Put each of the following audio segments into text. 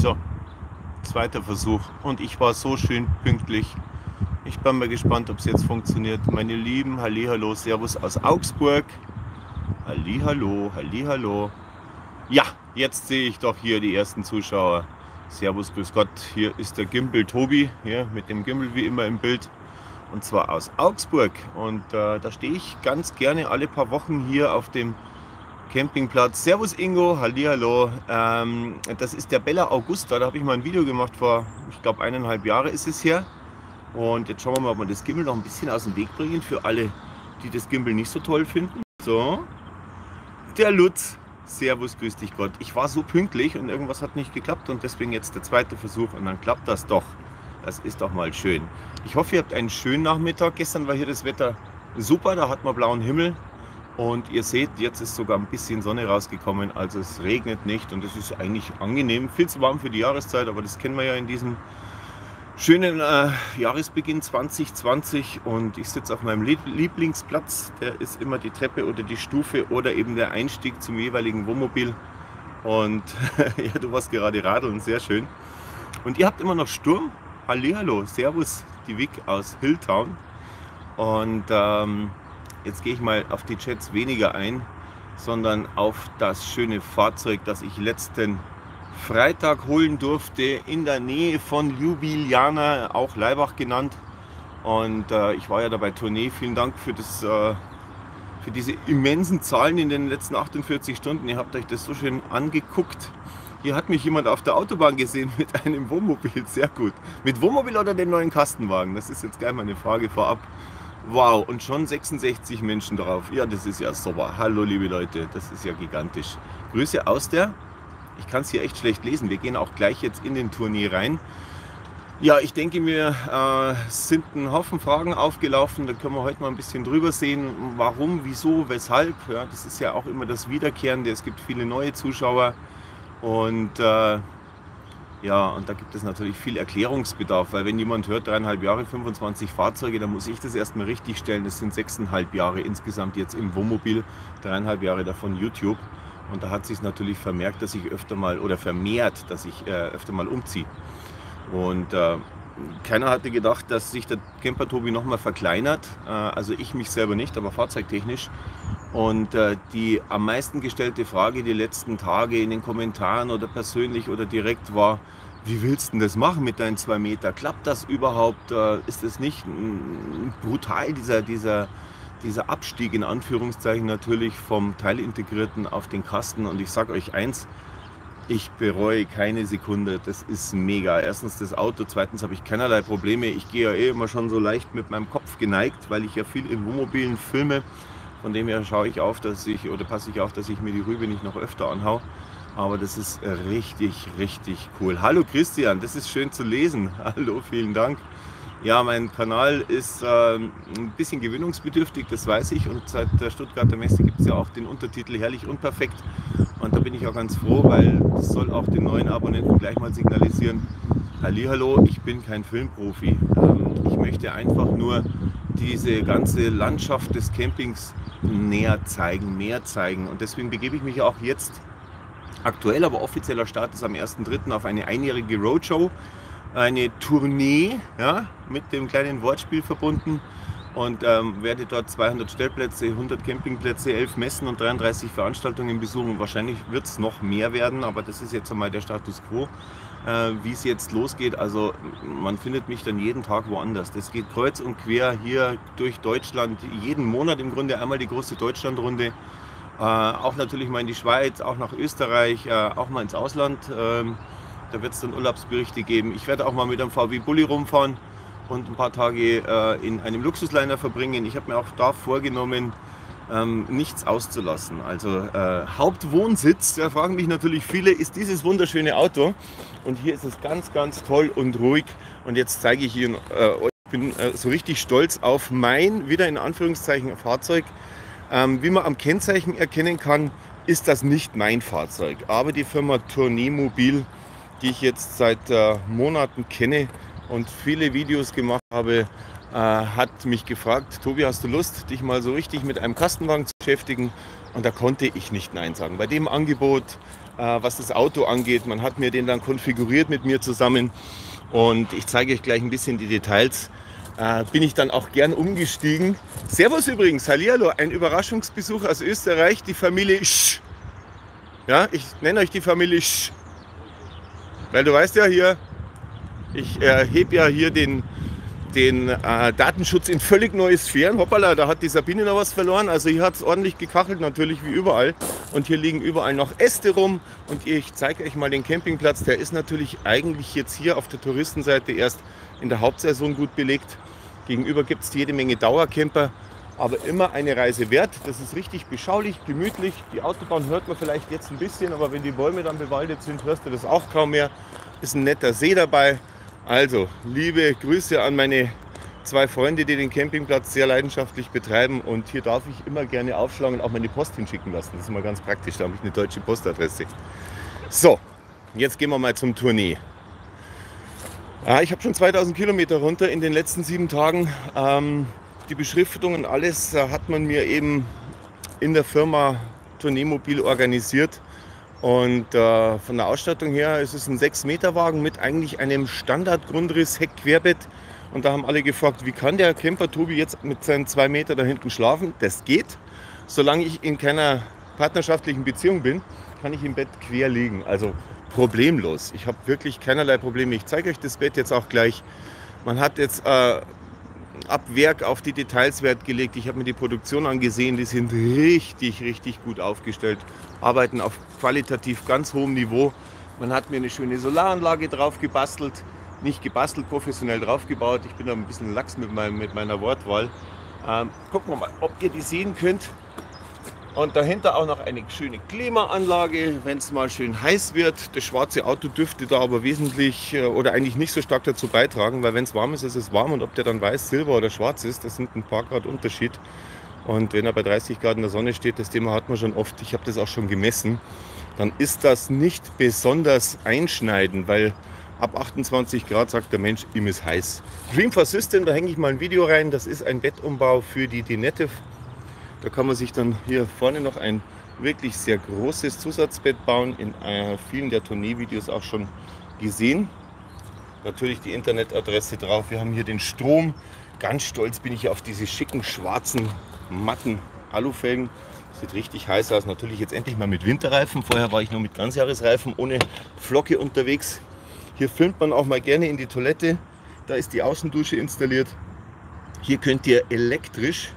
So, zweiter Versuch. Und ich war so schön pünktlich. Ich bin mal gespannt, ob es jetzt funktioniert. Meine Lieben, Hallihallo, Servus aus Augsburg. Hallihallo, Hallihallo. Ja, jetzt sehe ich doch hier die ersten Zuschauer. Servus, grüß Gott. Hier ist der Gimbel Tobi, hier mit dem Gimbel wie immer im Bild. Und zwar aus Augsburg. Und äh, da stehe ich ganz gerne alle paar Wochen hier auf dem Campingplatz. Servus Ingo, Hallihallo. Ähm, das ist der Bella Augusta. Da habe ich mal ein Video gemacht vor, ich glaube, eineinhalb Jahre ist es her. Und jetzt schauen wir mal, ob wir das Gimbal noch ein bisschen aus dem Weg bringen für alle, die das Gimbal nicht so toll finden. So, der Lutz. Servus, grüß dich Gott. Ich war so pünktlich und irgendwas hat nicht geklappt und deswegen jetzt der zweite Versuch und dann klappt das doch. Das ist doch mal schön. Ich hoffe, ihr habt einen schönen Nachmittag. Gestern war hier das Wetter super, da hat man blauen Himmel. Und ihr seht, jetzt ist sogar ein bisschen Sonne rausgekommen, also es regnet nicht und es ist eigentlich angenehm. Viel zu warm für die Jahreszeit, aber das kennen wir ja in diesem schönen äh, Jahresbeginn 2020 und ich sitze auf meinem Lieblingsplatz. Der ist immer die Treppe oder die Stufe oder eben der Einstieg zum jeweiligen Wohnmobil. Und ja, du warst gerade radeln, sehr schön. Und ihr habt immer noch Sturm. Hallihallo, Servus, die Vic aus Hilltown. Und ähm, jetzt gehe ich mal auf die Chats weniger ein, sondern auf das schöne Fahrzeug, das ich letzten Freitag holen durfte in der Nähe von Ljubljana, auch Leibach genannt. Und äh, ich war ja dabei Tournee. Vielen Dank für, das, äh, für diese immensen Zahlen in den letzten 48 Stunden. Ihr habt euch das so schön angeguckt. Hier hat mich jemand auf der Autobahn gesehen mit einem Wohnmobil. Sehr gut. Mit Wohnmobil oder dem neuen Kastenwagen? Das ist jetzt gleich mal eine Frage vorab. Wow, und schon 66 Menschen drauf. Ja, das ist ja super. Hallo, liebe Leute, das ist ja gigantisch. Grüße aus der ich kann es hier echt schlecht lesen. Wir gehen auch gleich jetzt in den Tournee rein. Ja, ich denke mir, äh, sind ein Haufen Fragen aufgelaufen. Da können wir heute mal ein bisschen drüber sehen. Warum, wieso, weshalb. Ja, das ist ja auch immer das Wiederkehrende. Es gibt viele neue Zuschauer. Und äh, ja, und da gibt es natürlich viel Erklärungsbedarf, weil wenn jemand hört, dreieinhalb Jahre, 25 Fahrzeuge, dann muss ich das erstmal richtig stellen. Das sind sechseinhalb Jahre insgesamt jetzt im Wohnmobil, dreieinhalb Jahre davon YouTube. Und da hat sich natürlich vermerkt, dass ich öfter mal oder vermehrt, dass ich äh, öfter mal umziehe. Und äh, keiner hatte gedacht, dass sich der Camper Tobi nochmal verkleinert. Äh, also ich mich selber nicht, aber fahrzeugtechnisch. Und äh, die am meisten gestellte Frage die letzten Tage in den Kommentaren oder persönlich oder direkt war, wie willst du denn das machen mit deinen zwei Meter? Klappt das überhaupt? Äh, ist das nicht brutal, dieser, dieser dieser Abstieg in Anführungszeichen natürlich vom Teilintegrierten auf den Kasten. Und ich sage euch eins, ich bereue keine Sekunde. Das ist mega. Erstens das Auto, zweitens habe ich keinerlei Probleme. Ich gehe ja eh immer schon so leicht mit meinem Kopf geneigt, weil ich ja viel in Wohnmobilen filme. Von dem her schaue ich auf, dass ich oder passe ich auf, dass ich mir die Rübe nicht noch öfter anhaue. Aber das ist richtig, richtig cool. Hallo Christian, das ist schön zu lesen. Hallo, vielen Dank. Ja, mein Kanal ist äh, ein bisschen gewöhnungsbedürftig, das weiß ich. Und seit der Stuttgarter Messe gibt es ja auch den Untertitel Herrlich Unperfekt. Und da bin ich auch ganz froh, weil das soll auch den neuen Abonnenten gleich mal signalisieren. Hallihallo, ich bin kein Filmprofi. Ähm, ich möchte einfach nur diese ganze Landschaft des Campings näher zeigen, mehr zeigen. Und deswegen begebe ich mich auch jetzt aktuell, aber offizieller Start ist am 1.3. auf eine einjährige Roadshow eine Tournee ja, mit dem kleinen Wortspiel verbunden und ähm, werde dort 200 Stellplätze, 100 Campingplätze, 11 Messen und 33 Veranstaltungen besuchen. Wahrscheinlich wird es noch mehr werden, aber das ist jetzt einmal der Status quo, äh, wie es jetzt losgeht. Also man findet mich dann jeden Tag woanders. Das geht kreuz und quer hier durch Deutschland, jeden Monat im Grunde einmal die große Deutschlandrunde. Äh, auch natürlich mal in die Schweiz, auch nach Österreich, äh, auch mal ins Ausland. Ähm, da wird es dann Urlaubsberichte geben. Ich werde auch mal mit einem VW Bulli rumfahren und ein paar Tage äh, in einem Luxusliner verbringen. Ich habe mir auch da vorgenommen, ähm, nichts auszulassen. Also äh, Hauptwohnsitz, da fragen mich natürlich viele, ist dieses wunderschöne Auto. Und hier ist es ganz, ganz toll und ruhig. Und jetzt zeige ich Ihnen, äh, ich bin äh, so richtig stolz auf mein, wieder in Anführungszeichen, Fahrzeug. Ähm, wie man am Kennzeichen erkennen kann, ist das nicht mein Fahrzeug. Aber die Firma Tournee Mobil die ich jetzt seit äh, Monaten kenne und viele Videos gemacht habe, äh, hat mich gefragt, Tobi, hast du Lust, dich mal so richtig mit einem Kastenwagen zu beschäftigen? Und da konnte ich nicht Nein sagen. Bei dem Angebot, äh, was das Auto angeht. Man hat mir den dann konfiguriert mit mir zusammen und ich zeige euch gleich ein bisschen die Details. Äh, bin ich dann auch gern umgestiegen. Servus übrigens, Hallihallo, ein Überraschungsbesuch aus Österreich, die Familie Sch. Ja, ich nenne euch die Familie Sch. Weil du weißt ja hier, ich erhebe ja hier den, den äh, Datenschutz in völlig neue Sphären. Hoppala, da hat die Sabine noch was verloren. Also hier hat es ordentlich gekachelt, natürlich wie überall. Und hier liegen überall noch Äste rum. Und ich zeige euch mal den Campingplatz. Der ist natürlich eigentlich jetzt hier auf der Touristenseite erst in der Hauptsaison gut belegt. Gegenüber gibt es jede Menge Dauercamper. Aber immer eine Reise wert. Das ist richtig beschaulich, gemütlich. Die Autobahn hört man vielleicht jetzt ein bisschen, aber wenn die Bäume dann bewaldet sind, hörst du das auch kaum mehr. Ist ein netter See dabei. Also, liebe Grüße an meine zwei Freunde, die den Campingplatz sehr leidenschaftlich betreiben. Und hier darf ich immer gerne aufschlagen und auch meine Post hinschicken lassen. Das ist immer ganz praktisch, da habe ich eine deutsche Postadresse. So, jetzt gehen wir mal zum Tournee. Ja, ich habe schon 2000 Kilometer runter in den letzten sieben Tagen. Ähm, die Beschriftung und alles äh, hat man mir eben in der Firma Tourneemobil organisiert. Und äh, von der Ausstattung her ist es ein 6-Meter-Wagen mit eigentlich einem Standard-Grundriss Heck-Querbett. Und da haben alle gefragt, wie kann der Camper Tobi jetzt mit seinen zwei Meter da hinten schlafen? Das geht. Solange ich in keiner partnerschaftlichen Beziehung bin, kann ich im Bett quer liegen. Also problemlos. Ich habe wirklich keinerlei Probleme. Ich zeige euch das Bett jetzt auch gleich. Man hat jetzt äh, ab Werk auf die Details Wert gelegt. Ich habe mir die Produktion angesehen. Die sind richtig, richtig gut aufgestellt. Arbeiten auf qualitativ ganz hohem Niveau. Man hat mir eine schöne Solaranlage drauf gebastelt. Nicht gebastelt, professionell draufgebaut. Ich bin da ein bisschen lax mit, mein, mit meiner Wortwahl. Ähm, gucken wir mal, ob ihr die sehen könnt. Und dahinter auch noch eine schöne Klimaanlage, wenn es mal schön heiß wird. Das schwarze Auto dürfte da aber wesentlich äh, oder eigentlich nicht so stark dazu beitragen, weil wenn es warm ist, ist es warm und ob der dann weiß, silber oder schwarz ist, das sind ein paar Grad Unterschied. Und wenn er bei 30 Grad in der Sonne steht, das Thema hat man schon oft, ich habe das auch schon gemessen, dann ist das nicht besonders einschneidend, weil ab 28 Grad sagt der Mensch, ihm ist heiß. Dream for System, da hänge ich mal ein Video rein, das ist ein Bettumbau für die Dinette da kann man sich dann hier vorne noch ein wirklich sehr großes Zusatzbett bauen. In äh, vielen der Tourneevideos auch schon gesehen. Natürlich die Internetadresse drauf. Wir haben hier den Strom. Ganz stolz bin ich auf diese schicken schwarzen matten Alufelgen. Sieht richtig heiß aus. Natürlich jetzt endlich mal mit Winterreifen. Vorher war ich nur mit Ganzjahresreifen ohne Flocke unterwegs. Hier filmt man auch mal gerne in die Toilette. Da ist die Außendusche installiert. Hier könnt ihr elektrisch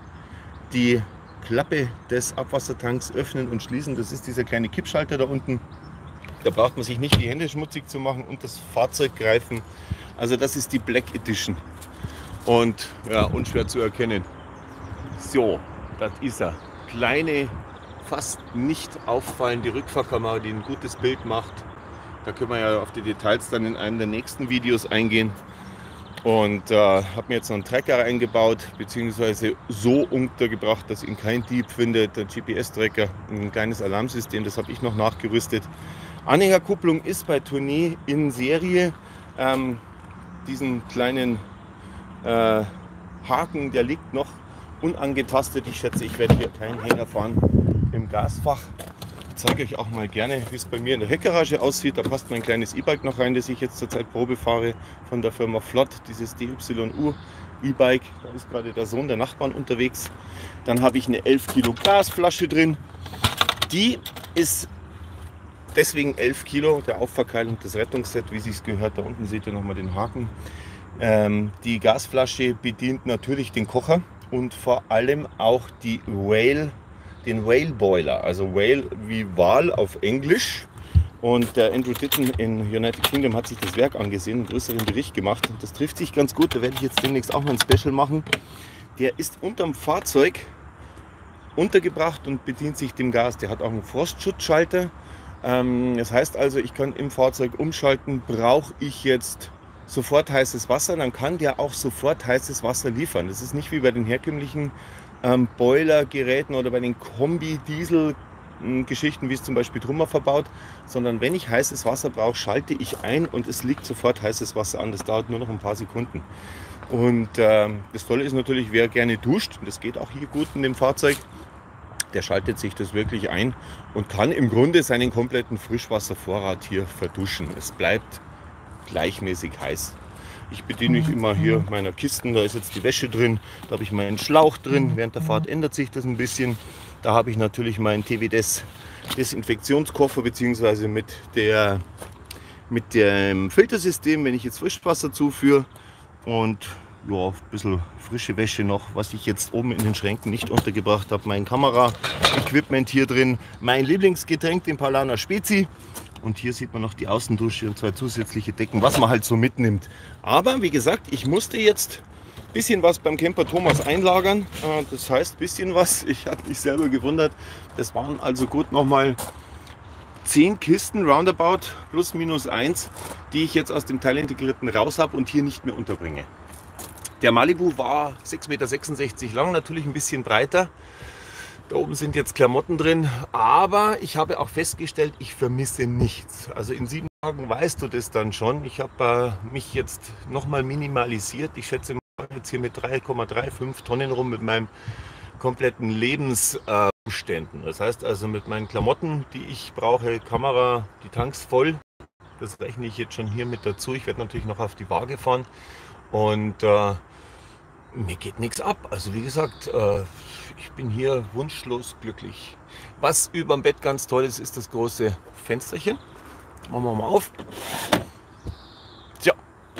die Klappe des Abwassertanks öffnen und schließen. Das ist dieser kleine Kippschalter da unten. Da braucht man sich nicht die Hände schmutzig zu machen und das Fahrzeug greifen. Also das ist die Black Edition. Und ja, unschwer zu erkennen. So, das ist er. Kleine, fast nicht auffallende Rückfahrkamera, die ein gutes Bild macht. Da können wir ja auf die Details dann in einem der nächsten Videos eingehen und äh, habe mir jetzt noch einen Tracker eingebaut, beziehungsweise so untergebracht, dass ihn kein Dieb findet. Der GPS-Tracker, ein kleines Alarmsystem, das habe ich noch nachgerüstet. Anhängerkupplung ist bei Tournee in Serie. Ähm, diesen kleinen äh, Haken, der liegt noch unangetastet. Ich schätze, ich werde hier keinen Hänger fahren im Gasfach. Zeige euch auch mal gerne, wie es bei mir in der Heckgarage aussieht. Da passt mein kleines E-Bike noch rein, das ich jetzt zurzeit Probe fahre von der Firma Flott, dieses DYU E-Bike. Da ist gerade der Sohn der Nachbarn unterwegs. Dann habe ich eine 11 Kilo Gasflasche drin. Die ist deswegen 11 Kilo, der Aufverkeilung des Rettungsset, wie es gehört. Da unten seht ihr nochmal den Haken. Ähm, die Gasflasche bedient natürlich den Kocher und vor allem auch die Whale den Whale Boiler, also Whale wie Wal auf Englisch. Und der Andrew Ditton in United Kingdom hat sich das Werk angesehen, einen größeren Bericht gemacht. Und das trifft sich ganz gut, da werde ich jetzt demnächst auch mal ein Special machen. Der ist unterm Fahrzeug untergebracht und bedient sich dem Gas. Der hat auch einen Frostschutzschalter. Ähm, das heißt also, ich kann im Fahrzeug umschalten, brauche ich jetzt sofort heißes Wasser, dann kann der auch sofort heißes Wasser liefern. Das ist nicht wie bei den herkömmlichen ähm, Boilergeräten oder bei den Kombi-Diesel-Geschichten, wie es zum Beispiel Trummer verbaut, sondern wenn ich heißes Wasser brauche, schalte ich ein und es liegt sofort heißes Wasser an. Das dauert nur noch ein paar Sekunden. Und ähm, das Tolle ist natürlich, wer gerne duscht, das geht auch hier gut in dem Fahrzeug, der schaltet sich das wirklich ein und kann im Grunde seinen kompletten Frischwasservorrat hier verduschen. Es bleibt gleichmäßig heiß. Ich bediene mich immer hier meiner Kisten, da ist jetzt die Wäsche drin, da habe ich meinen Schlauch drin. Während der Fahrt ändert sich das ein bisschen. Da habe ich natürlich meinen TWDS Desinfektionskoffer bzw. mit, der, mit dem Filtersystem, wenn ich jetzt Frischwasser zuführe. Und ja, ein bisschen frische Wäsche noch, was ich jetzt oben in den Schränken nicht untergebracht habe. Mein Kamera-Equipment hier drin, mein Lieblingsgetränk, den Palana Spezi. Und hier sieht man noch die Außendusche und zwei zusätzliche Decken, was man halt so mitnimmt. Aber wie gesagt, ich musste jetzt ein bisschen was beim Camper Thomas einlagern. Äh, das heißt, ein bisschen was. Ich habe mich selber gewundert. Das waren also gut nochmal 10 Kisten roundabout plus minus 1, die ich jetzt aus dem Teilintegrierten raus habe und hier nicht mehr unterbringe. Der Malibu war 6,66 Meter lang, natürlich ein bisschen breiter. Da oben sind jetzt Klamotten drin, aber ich habe auch festgestellt, ich vermisse nichts. Also in sieben Tagen weißt du das dann schon. Ich habe äh, mich jetzt nochmal minimalisiert. Ich schätze mal jetzt hier mit 3,35 Tonnen rum mit meinem kompletten Lebensumständen. Äh, das heißt also mit meinen Klamotten, die ich brauche, Kamera, die Tanks voll. Das rechne ich jetzt schon hier mit dazu. Ich werde natürlich noch auf die Waage fahren und äh, mir geht nichts ab. Also wie gesagt, äh, ich bin hier wunschlos glücklich. Was über dem Bett ganz toll ist, ist das große Fensterchen. Machen wir mal auf. Tja,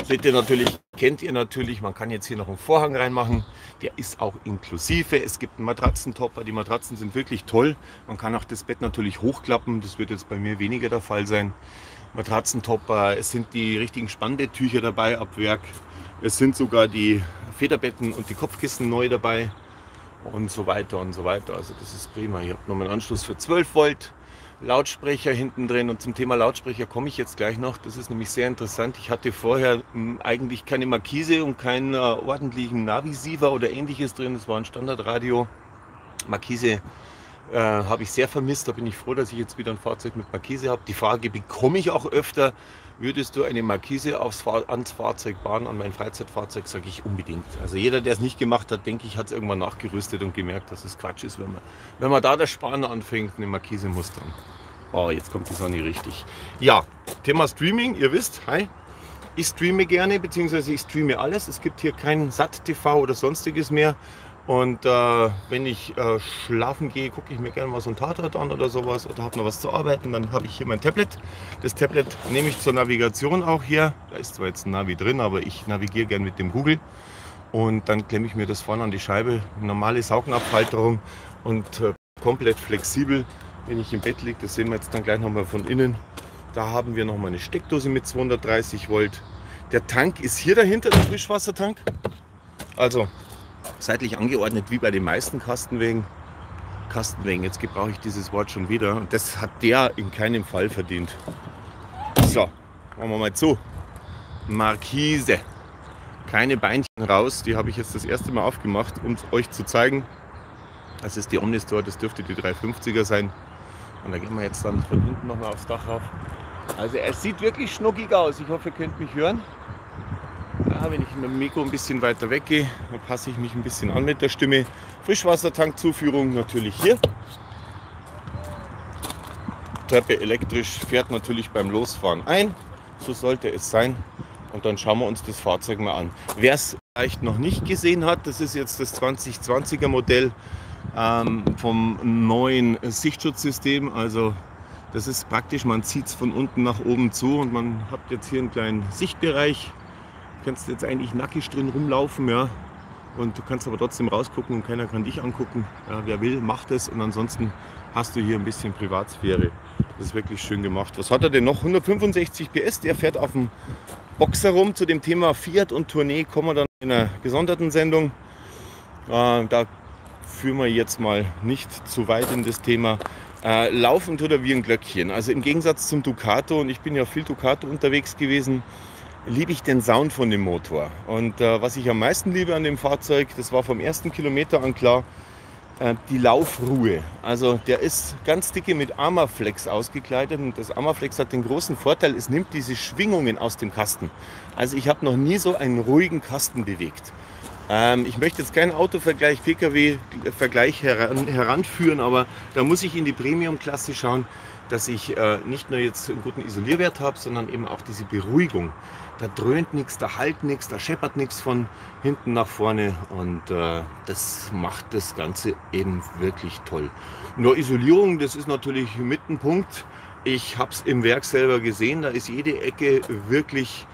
seht ihr natürlich, kennt ihr natürlich, man kann jetzt hier noch einen Vorhang reinmachen. Der ist auch inklusive. Es gibt einen Matratzentopper. Die Matratzen sind wirklich toll. Man kann auch das Bett natürlich hochklappen. Das wird jetzt bei mir weniger der Fall sein. Matratzentopper, es sind die richtigen Spannbetttücher dabei ab Werk. Es sind sogar die Federbetten und die Kopfkissen neu dabei und so weiter und so weiter. Also das ist prima. Ich habe nochmal einen Anschluss für 12 Volt, Lautsprecher hinten drin und zum Thema Lautsprecher komme ich jetzt gleich noch. Das ist nämlich sehr interessant. Ich hatte vorher hm, eigentlich keine Markise und keinen äh, ordentlichen Navisiever oder ähnliches drin. Das war ein Standardradio. Markise äh, habe ich sehr vermisst. Da bin ich froh, dass ich jetzt wieder ein Fahrzeug mit Markise habe. Die Frage bekomme ich auch öfter. Würdest du eine Markise aufs ans Fahrzeug bauen, an mein Freizeitfahrzeug, sage ich unbedingt. Also jeder, der es nicht gemacht hat, denke ich, hat es irgendwann nachgerüstet und gemerkt, dass es Quatsch ist, wenn man, wenn man da das Sparen anfängt, eine Markise muss dann. Oh, jetzt kommt die Sonne richtig. Ja, Thema Streaming, ihr wisst, hi. Ich streame gerne, beziehungsweise ich streame alles. Es gibt hier kein SAT-TV oder sonstiges mehr. Und äh, wenn ich äh, schlafen gehe, gucke ich mir gerne mal so ein Tatort an oder sowas oder habe noch was zu arbeiten. Dann habe ich hier mein Tablet. Das Tablet nehme ich zur Navigation auch hier. Da ist zwar jetzt ein Navi drin, aber ich navigiere gerne mit dem Google. Und dann klemme ich mir das vorne an die Scheibe. Normale Saugnabhalterung und äh, komplett flexibel, wenn ich im Bett liege. Das sehen wir jetzt dann gleich nochmal von innen. Da haben wir nochmal eine Steckdose mit 230 Volt. Der Tank ist hier dahinter, der Frischwassertank. Also seitlich angeordnet wie bei den meisten Kastenwegen. Kastenwegen, jetzt gebrauche ich dieses Wort schon wieder. Und das hat der in keinem Fall verdient. So, machen wir mal zu. Markise. Keine Beinchen raus. Die habe ich jetzt das erste Mal aufgemacht, um euch zu zeigen. Das ist die Omnistore, das dürfte die 350er sein. Und da gehen wir jetzt dann von hinten nochmal aufs Dach rauf. Also er sieht wirklich schnuckig aus. Ich hoffe, ihr könnt mich hören. Wenn ich mit dem Mikro ein bisschen weiter weggehe, dann passe ich mich ein bisschen an mit der Stimme. Frischwassertankzuführung natürlich hier. Treppe elektrisch fährt natürlich beim Losfahren ein. So sollte es sein. Und dann schauen wir uns das Fahrzeug mal an. Wer es vielleicht noch nicht gesehen hat, das ist jetzt das 2020er Modell ähm, vom neuen Sichtschutzsystem. Also das ist praktisch, man zieht es von unten nach oben zu und man hat jetzt hier einen kleinen Sichtbereich kannst jetzt eigentlich nackig drin rumlaufen, ja. Und du kannst aber trotzdem rausgucken und keiner kann dich angucken. Ja, wer will, macht es. Und ansonsten hast du hier ein bisschen Privatsphäre. Das ist wirklich schön gemacht. Was hat er denn noch? 165 PS. Der fährt auf dem Boxer rum. Zu dem Thema Fiat und Tournee kommen wir dann in einer gesonderten Sendung. Äh, da führen wir jetzt mal nicht zu weit in das Thema. Äh, laufen tut er wie ein Glöckchen. Also im Gegensatz zum Ducato, und ich bin ja viel Ducato unterwegs gewesen, liebe ich den Sound von dem Motor. Und äh, was ich am meisten liebe an dem Fahrzeug, das war vom ersten Kilometer an klar, äh, die Laufruhe. Also der ist ganz dicke mit Armaflex ausgekleidet und das Armaflex hat den großen Vorteil, es nimmt diese Schwingungen aus dem Kasten. Also ich habe noch nie so einen ruhigen Kasten bewegt. Ähm, ich möchte jetzt keinen Autovergleich, Pkw-Vergleich heran, heranführen, aber da muss ich in die Premium-Klasse schauen, dass ich äh, nicht nur jetzt einen guten Isolierwert habe, sondern eben auch diese Beruhigung. Da dröhnt nichts, da halt nichts, da scheppert nichts von hinten nach vorne und äh, das macht das Ganze eben wirklich toll. Nur Isolierung, das ist natürlich mit ein Punkt. Ich habe es im Werk selber gesehen, da ist jede Ecke wirklich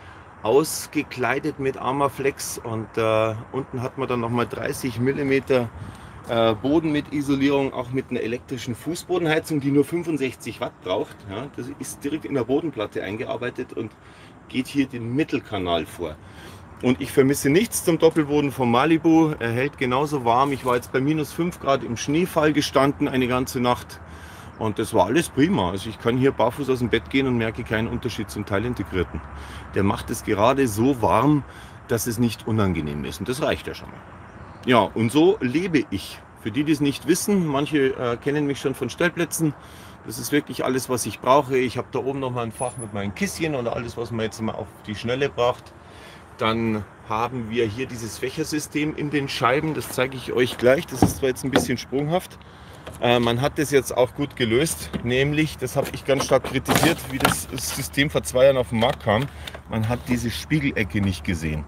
ausgekleidet mit Armaflex und äh, unten hat man dann nochmal 30 mm äh, Boden mit Isolierung, auch mit einer elektrischen Fußbodenheizung, die nur 65 Watt braucht. Ja, das ist direkt in der Bodenplatte eingearbeitet und geht hier den Mittelkanal vor. Und ich vermisse nichts zum Doppelboden von Malibu. Er hält genauso warm. Ich war jetzt bei minus 5 Grad im Schneefall gestanden eine ganze Nacht. Und das war alles prima. Also ich kann hier barfuß aus dem Bett gehen und merke keinen Unterschied zum Teilintegrierten. Der macht es gerade so warm, dass es nicht unangenehm ist. Und das reicht ja schon mal. Ja, und so lebe ich. Für die, die es nicht wissen, manche äh, kennen mich schon von Stellplätzen. Das ist wirklich alles, was ich brauche. Ich habe da oben noch mal ein Fach mit meinen Kisschen oder alles, was man jetzt mal auf die Schnelle braucht. Dann haben wir hier dieses Fächersystem in den Scheiben. Das zeige ich euch gleich. Das ist zwar jetzt ein bisschen sprunghaft, äh, man hat das jetzt auch gut gelöst, nämlich, das habe ich ganz stark kritisiert, wie das System vor zwei Jahren auf den Markt kam. Man hat diese Spiegelecke nicht gesehen.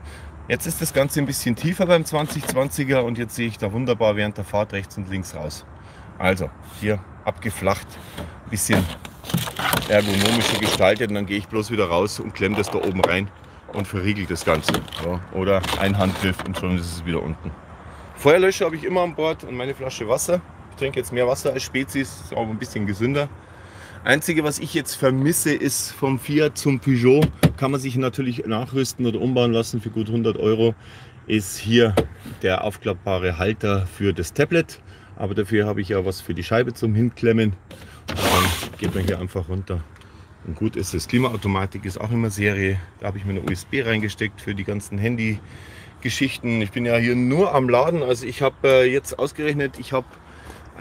Jetzt ist das Ganze ein bisschen tiefer beim 2020er und jetzt sehe ich da wunderbar während der Fahrt rechts und links raus. Also hier abgeflacht, ein bisschen ergonomischer gestaltet und dann gehe ich bloß wieder raus und klemme das da oben rein und verriegel das Ganze. Ja, oder ein Handgriff und schon ist es wieder unten. Feuerlöscher habe ich immer an Bord und meine Flasche Wasser trinke jetzt mehr Wasser als Spezies, ist auch ein bisschen gesünder. Einzige, was ich jetzt vermisse, ist vom Fiat zum Peugeot. Kann man sich natürlich nachrüsten oder umbauen lassen für gut 100 Euro. Ist hier der aufklappbare Halter für das Tablet. Aber dafür habe ich ja was für die Scheibe zum Hinklemmen. Und dann geht man hier einfach runter. Und gut ist es. Klimaautomatik ist auch immer Serie. Da habe ich mir eine USB reingesteckt für die ganzen Handy-Geschichten. Ich bin ja hier nur am Laden. Also ich habe äh, jetzt ausgerechnet, ich habe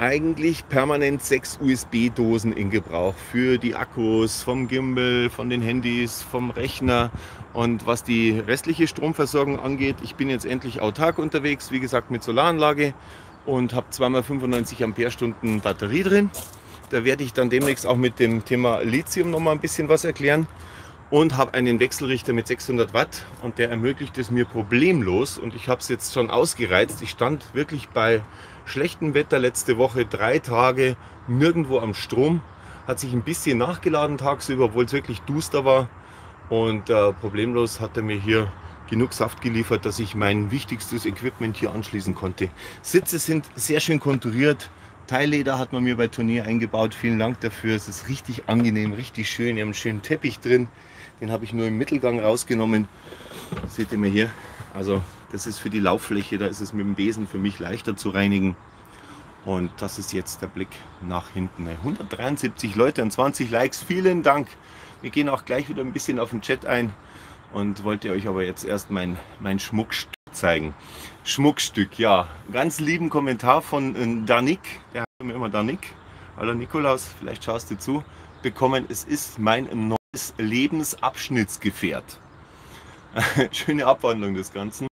eigentlich permanent sechs USB-Dosen in Gebrauch für die Akkus vom Gimbal, von den Handys, vom Rechner. Und was die restliche Stromversorgung angeht, ich bin jetzt endlich autark unterwegs, wie gesagt mit Solaranlage und habe zweimal 95 Ampere-Stunden Batterie drin. Da werde ich dann demnächst auch mit dem Thema Lithium noch mal ein bisschen was erklären und habe einen Wechselrichter mit 600 Watt und der ermöglicht es mir problemlos und ich habe es jetzt schon ausgereizt. Ich stand wirklich bei schlechtem Wetter letzte Woche drei Tage nirgendwo am Strom. Hat sich ein bisschen nachgeladen tagsüber, obwohl es wirklich duster war. Und äh, problemlos hat er mir hier genug Saft geliefert, dass ich mein wichtigstes Equipment hier anschließen konnte. Sitze sind sehr schön konturiert. Teilleder hat man mir bei Turnier eingebaut. Vielen Dank dafür. Es ist richtig angenehm, richtig schön. Wir haben einen schönen Teppich drin. Den habe ich nur im Mittelgang rausgenommen. seht ihr mir hier. Also das ist für die Lauffläche, da ist es mit dem Besen für mich leichter zu reinigen. Und das ist jetzt der Blick nach hinten. 173 Leute und 20 Likes. Vielen Dank. Wir gehen auch gleich wieder ein bisschen auf den Chat ein und wollte euch aber jetzt erst mein, mein Schmuckstück zeigen. Schmuckstück, ja. Ganz lieben Kommentar von äh, Danik. Der heißt mir immer Danik. Hallo Nikolaus, vielleicht schaust du zu. Bekommen, es ist mein neues Lebensabschnittsgefährt. Schöne Abwandlung des Ganzen.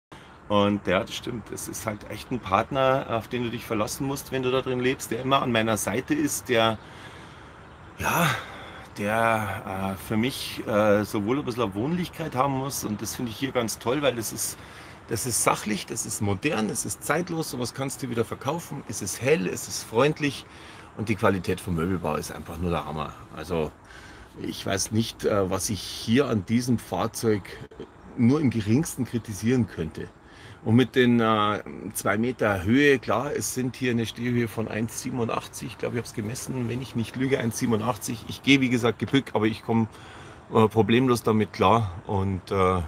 Und ja, das stimmt. Es ist halt echt ein Partner, auf den du dich verlassen musst, wenn du da drin lebst, der immer an meiner Seite ist, der, ja, der äh, für mich äh, sowohl ein bisschen Wohnlichkeit haben muss. Und das finde ich hier ganz toll, weil das ist, das ist sachlich, das ist modern, es ist zeitlos, sowas kannst du wieder verkaufen. Es ist hell, es ist freundlich und die Qualität vom Möbelbau ist einfach nur der Hammer. Also ich weiß nicht, äh, was ich hier an diesem Fahrzeug nur im geringsten kritisieren könnte. Und mit den äh, zwei Meter Höhe, klar, es sind hier eine Stehhöhe von 1,87. Ich glaube, ich habe es gemessen, wenn ich nicht lüge, 1,87. Ich gehe, wie gesagt, Gebück, aber ich komme äh, problemlos damit klar. Und äh,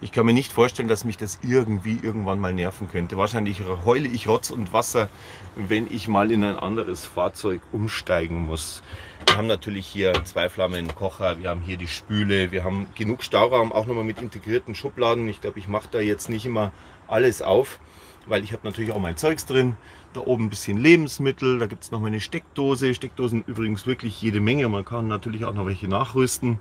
ich kann mir nicht vorstellen, dass mich das irgendwie irgendwann mal nerven könnte. Wahrscheinlich heule ich Rotz und Wasser, wenn ich mal in ein anderes Fahrzeug umsteigen muss. Wir haben natürlich hier zwei Flammen Kocher, wir haben hier die Spüle, wir haben genug Stauraum, auch nochmal mit integrierten Schubladen. Ich glaube, ich mache da jetzt nicht immer alles auf, weil ich habe natürlich auch mein Zeugs drin. Da oben ein bisschen Lebensmittel, da gibt es nochmal eine Steckdose. Steckdosen übrigens wirklich jede Menge, man kann natürlich auch noch welche nachrüsten.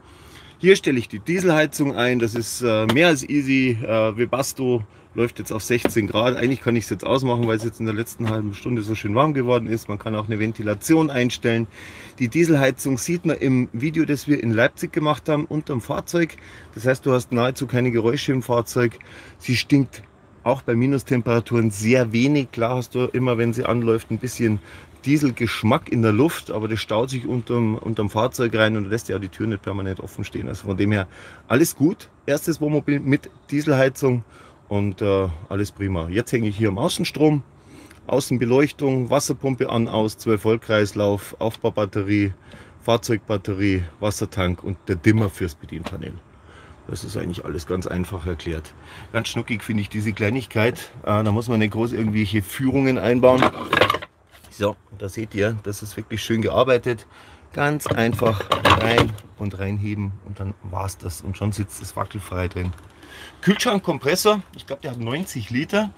Hier stelle ich die Dieselheizung ein, das ist äh, mehr als easy. Äh, Webasto läuft jetzt auf 16 Grad. Eigentlich kann ich es jetzt ausmachen, weil es jetzt in der letzten halben Stunde so schön warm geworden ist. Man kann auch eine Ventilation einstellen. Die Dieselheizung sieht man im Video, das wir in Leipzig gemacht haben, unterm Fahrzeug. Das heißt, du hast nahezu keine Geräusche im Fahrzeug. Sie stinkt auch bei Minustemperaturen sehr wenig. Klar hast du immer, wenn sie anläuft, ein bisschen Dieselgeschmack in der Luft, aber das staut sich unterm, unterm Fahrzeug rein und lässt ja die Tür nicht permanent offen stehen. Also von dem her alles gut. Erstes Wohnmobil mit Dieselheizung und äh, alles prima. Jetzt hänge ich hier am Außenstrom, Außenbeleuchtung, Wasserpumpe an, aus, 12 Volt Kreislauf, Aufbaubatterie, Fahrzeugbatterie, Wassertank und der Dimmer fürs Bedienpanel. Das ist eigentlich alles ganz einfach erklärt. Ganz schnuckig finde ich diese Kleinigkeit. Äh, da muss man nicht groß irgendwelche Führungen einbauen. So, da seht ihr, das ist wirklich schön gearbeitet. Ganz einfach rein und reinheben und dann war es das. Und schon sitzt es wackelfrei drin. Kühlschrankkompressor, ich glaube, der hat 90 Liter.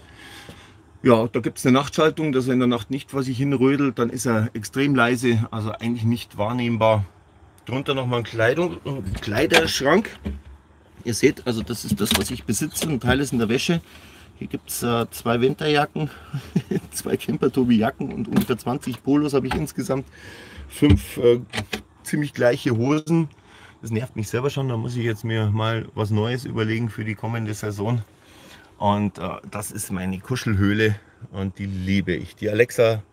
Ja, da gibt es eine Nachtschaltung, dass er in der Nacht nicht vor sich hinrödelt. Dann ist er extrem leise, also eigentlich nicht wahrnehmbar. Drunter nochmal ein, ein Kleiderschrank. Ihr seht, also das ist das, was ich besitze. Ein Teil ist in der Wäsche. Hier gibt es äh, zwei Winterjacken, zwei Camper-Tobi-Jacken und ungefähr 20 Polos habe ich insgesamt. Fünf äh, ziemlich gleiche Hosen. Das nervt mich selber schon. Da muss ich jetzt mir mal was Neues überlegen für die kommende Saison. Und äh, das ist meine Kuschelhöhle und die liebe ich. Die Alexa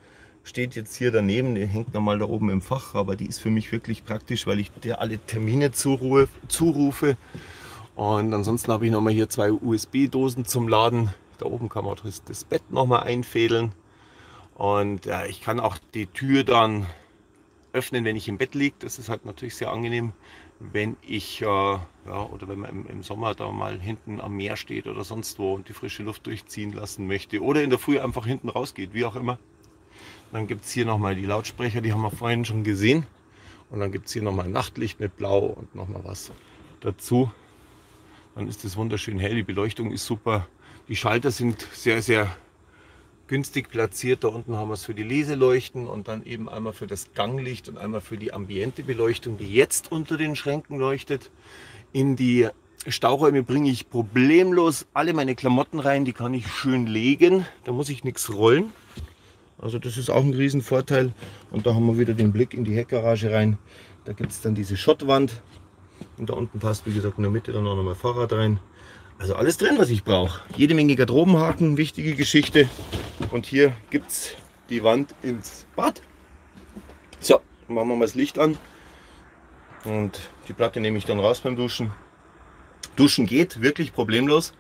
steht jetzt hier daneben, die hängt nochmal da oben im Fach, aber die ist für mich wirklich praktisch, weil ich dir alle Termine zurufe. Und ansonsten habe ich nochmal hier zwei USB-Dosen zum Laden. Da oben kann man das, Bett nochmal einfädeln. Und ja, ich kann auch die Tür dann öffnen, wenn ich im Bett liege. Das ist halt natürlich sehr angenehm wenn ich, äh, ja, oder wenn man im, im, Sommer da mal hinten am Meer steht oder sonst wo und die frische Luft durchziehen lassen möchte oder in der Früh einfach hinten rausgeht, wie auch immer. Dann gibt es hier nochmal die Lautsprecher, die haben wir vorhin schon gesehen. Und dann gibt es hier nochmal Nachtlicht mit Blau und nochmal was dazu. Dann ist es wunderschön hell, die Beleuchtung ist super. Die Schalter sind sehr, sehr günstig platziert. Da unten haben wir es für die Leseleuchten und dann eben einmal für das Ganglicht und einmal für die ambiente Beleuchtung, die jetzt unter den Schränken leuchtet. In die Stauräume bringe ich problemlos alle meine Klamotten rein, die kann ich schön legen. Da muss ich nichts rollen. Also das ist auch ein Riesenvorteil. Und da haben wir wieder den Blick in die Heckgarage rein. Da gibt es dann diese Schottwand. Und da unten passt, wie gesagt, in der Mitte dann auch noch mal Fahrrad rein. Also alles drin, was ich brauche. Jede Menge Garderobenhaken, wichtige Geschichte. Und hier gibt es die Wand ins Bad. So, machen wir mal das Licht an. Und die Platte nehme ich dann raus beim Duschen. Duschen geht wirklich problemlos.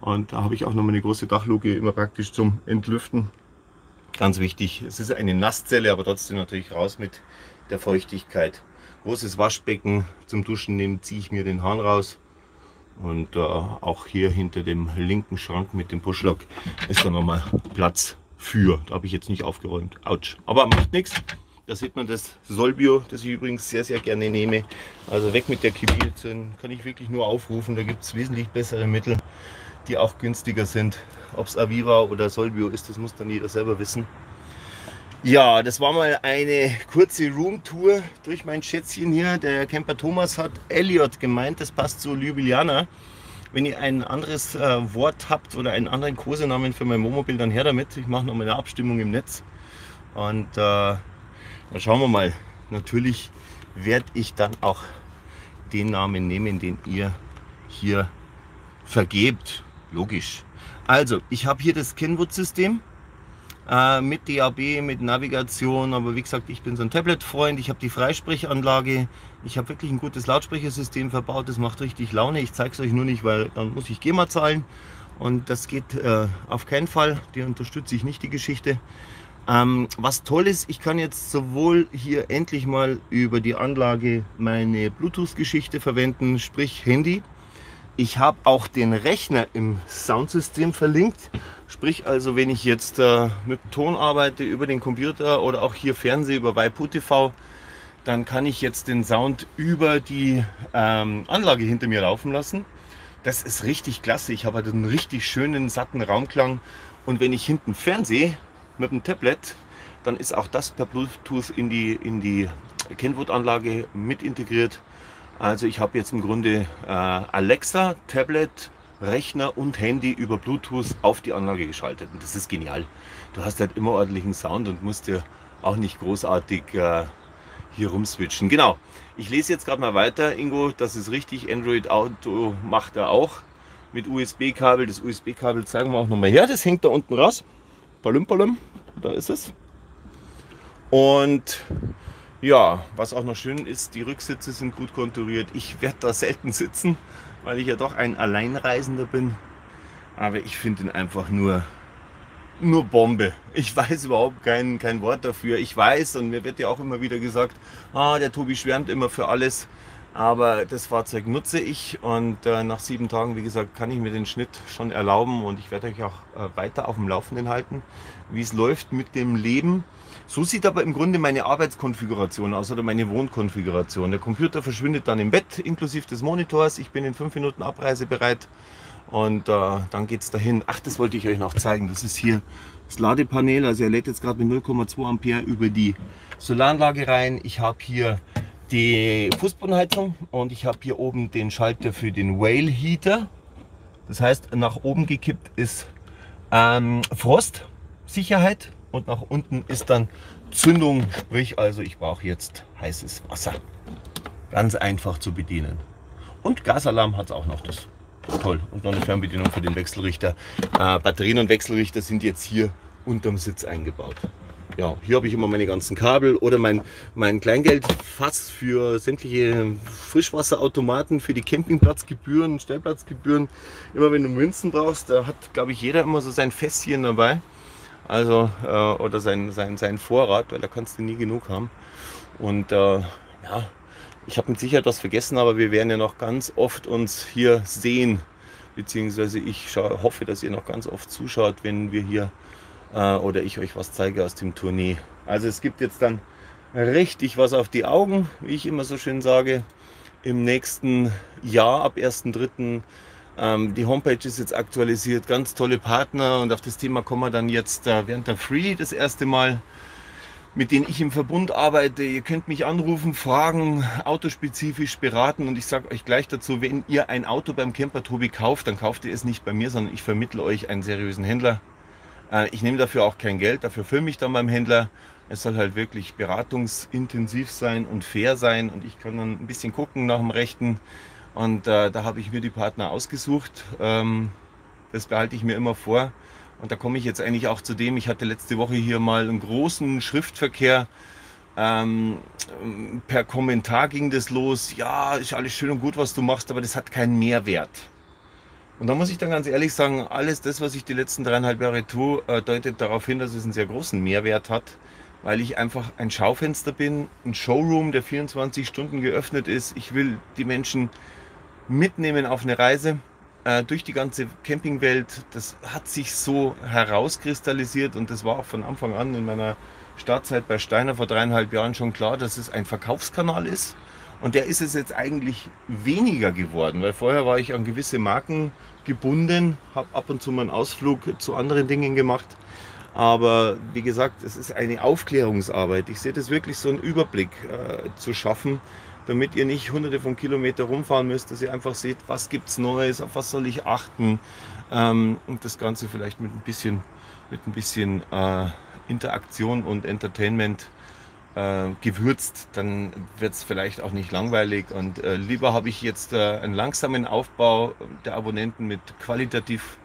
Und da habe ich auch noch mal eine große Dachluke immer praktisch zum Entlüften. Ganz wichtig, es ist eine Nasszelle, aber trotzdem natürlich raus mit der Feuchtigkeit. Großes Waschbecken zum Duschen nehmen, ziehe ich mir den Hahn raus. Und äh, auch hier hinter dem linken Schrank mit dem Pushlock ist da nochmal Platz für. Da habe ich jetzt nicht aufgeräumt. Autsch. Aber macht nichts. Da sieht man das Solbio, das ich übrigens sehr, sehr gerne nehme. Also weg mit der Kibilzen. Kann ich wirklich nur aufrufen. Da gibt es wesentlich bessere Mittel, die auch günstiger sind. Ob es Aviva oder Solbio ist, das muss dann jeder selber wissen. Ja, das war mal eine kurze Roomtour durch mein Schätzchen hier. Der Camper Thomas hat Elliot gemeint, das passt zu Ljubljana. Wenn ihr ein anderes äh, Wort habt oder einen anderen Kosenamen für mein Wohnmobil, dann her damit. Ich mache noch mal eine Abstimmung im Netz. Und äh, dann schauen wir mal. Natürlich werde ich dann auch den Namen nehmen, den ihr hier vergebt. Logisch. Also, ich habe hier das Kenwood-System äh, mit DAB, mit Navigation. Aber wie gesagt, ich bin so ein Tablet-Freund. Ich habe die Freisprechanlage. Ich habe wirklich ein gutes Lautsprechersystem verbaut. Das macht richtig Laune. Ich zeige es euch nur nicht, weil dann muss ich GEMA zahlen. Und das geht äh, auf keinen Fall. Die unterstütze ich nicht, die Geschichte. Ähm, was toll ist, ich kann jetzt sowohl hier endlich mal über die Anlage meine Bluetooth-Geschichte verwenden, sprich Handy. Ich habe auch den Rechner im Soundsystem verlinkt. Sprich also, wenn ich jetzt äh, mit Ton arbeite über den Computer oder auch hier Fernseh über Waipu TV, dann kann ich jetzt den Sound über die ähm, Anlage hinter mir laufen lassen. Das ist richtig klasse. Ich habe halt einen richtig schönen, satten Raumklang. Und wenn ich hinten Fernseh mit dem Tablet, dann ist auch das per Bluetooth in die, in die Kenwood-Anlage mit integriert. Also ich habe jetzt im Grunde äh, Alexa, Tablet, Rechner und Handy über Bluetooth auf die Anlage geschaltet. Und das ist genial. Du hast halt immer ordentlichen Sound und musst dir auch nicht großartig äh, hier rumswitchen. Genau. Ich lese jetzt gerade mal weiter, Ingo. Das ist richtig. Android Auto macht er auch mit USB-Kabel. Das USB-Kabel zeigen wir auch nochmal her. Das hängt da unten raus. Palüm, palüm. Da ist es. Und ja, was auch noch schön ist, die Rücksitze sind gut konturiert. Ich werde da selten sitzen, weil ich ja doch ein Alleinreisender bin. Aber ich finde ihn einfach nur, nur Bombe. Ich weiß überhaupt kein, kein Wort dafür. Ich weiß, und mir wird ja auch immer wieder gesagt, ah, der Tobi schwärmt immer für alles. Aber das Fahrzeug nutze ich und äh, nach sieben Tagen, wie gesagt, kann ich mir den Schnitt schon erlauben und ich werde euch auch äh, weiter auf dem Laufenden halten, wie es läuft mit dem Leben. So sieht aber im Grunde meine Arbeitskonfiguration aus oder meine Wohnkonfiguration. Der Computer verschwindet dann im Bett inklusive des Monitors. Ich bin in fünf Minuten abreisebereit und äh, dann geht es dahin. Ach, das wollte ich euch noch zeigen. Das ist hier das Ladepanel. Also er lädt jetzt gerade mit 0,2 Ampere über die Solaranlage rein. Ich habe hier die Fußbodenheizung und ich habe hier oben den Schalter für den Whale Heater. Das heißt, nach oben gekippt ist ähm, Frostsicherheit und nach unten ist dann Zündung, sprich also ich brauche jetzt heißes Wasser. Ganz einfach zu bedienen. Und Gasalarm hat es auch noch, das toll. Und noch eine Fernbedienung für den Wechselrichter. Äh, Batterien und Wechselrichter sind jetzt hier unterm Sitz eingebaut ja, hier habe ich immer meine ganzen Kabel oder mein, mein Kleingeldfass für sämtliche Frischwasserautomaten, für die Campingplatzgebühren, Stellplatzgebühren. Immer wenn du Münzen brauchst, da hat, glaube ich, jeder immer so sein Fässchen dabei. Also, äh, oder sein, sein, sein Vorrat, weil da kannst du nie genug haben. Und äh, ja, ich habe mit Sicherheit was vergessen, aber wir werden ja noch ganz oft uns hier sehen. Beziehungsweise ich hoffe, dass ihr noch ganz oft zuschaut, wenn wir hier äh, oder ich euch was zeige aus dem Tournee. Also es gibt jetzt dann richtig was auf die Augen, wie ich immer so schön sage, im nächsten Jahr ab 1.3. Ähm, die Homepage ist jetzt aktualisiert, ganz tolle Partner und auf das Thema kommen wir dann jetzt äh, während der Free das erste Mal mit denen ich im Verbund arbeite. Ihr könnt mich anrufen, fragen, autospezifisch beraten und ich sage euch gleich dazu, wenn ihr ein Auto beim Camper Tobi kauft, dann kauft ihr es nicht bei mir, sondern ich vermittle euch einen seriösen Händler, äh, ich nehme dafür auch kein Geld, dafür filme ich dann beim Händler. Es soll halt wirklich beratungsintensiv sein und fair sein und ich kann dann ein bisschen gucken nach dem Rechten. Und äh, da habe ich mir die Partner ausgesucht. Ähm, das behalte ich mir immer vor. Und da komme ich jetzt eigentlich auch zu dem, ich hatte letzte Woche hier mal einen großen Schriftverkehr. Ähm, per Kommentar ging das los, ja, ist alles schön und gut, was du machst, aber das hat keinen Mehrwert. Und da muss ich dann ganz ehrlich sagen, alles das, was ich die letzten dreieinhalb Jahre tue, äh, deutet darauf hin, dass es einen sehr großen Mehrwert hat, weil ich einfach ein Schaufenster bin, ein Showroom, der 24 Stunden geöffnet ist. Ich will die Menschen mitnehmen auf eine Reise äh, durch die ganze Campingwelt. Das hat sich so herauskristallisiert und das war auch von Anfang an in meiner Startzeit bei Steiner vor dreieinhalb Jahren schon klar, dass es ein Verkaufskanal ist. Und der ist es jetzt eigentlich weniger geworden, weil vorher war ich an gewisse Marken gebunden, habe ab und zu mal einen Ausflug zu anderen Dingen gemacht. Aber wie gesagt, es ist eine Aufklärungsarbeit. Ich sehe das wirklich so einen Überblick äh, zu schaffen, damit ihr nicht hunderte von Kilometern rumfahren müsst, dass ihr einfach seht, was gibt es Neues, auf was soll ich achten. Ähm, und das Ganze vielleicht mit ein bisschen, mit ein bisschen äh, Interaktion und Entertainment äh, gewürzt, dann wird es vielleicht auch nicht langweilig. Und äh, lieber habe ich jetzt äh, einen langsamen Aufbau der Abonnenten mit qualitativ